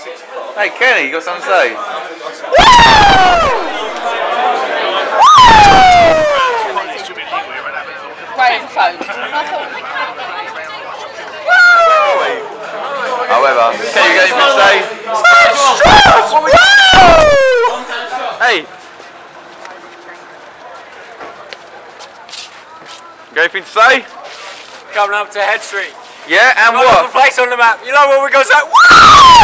Hey Kenny, you got something to say? Graham. However, Kenny, you got anything to say? Hey! Got anything to say? Coming up to Head Street. Yeah, and Got another what? place on the map. You know where we go? Like, Whoa!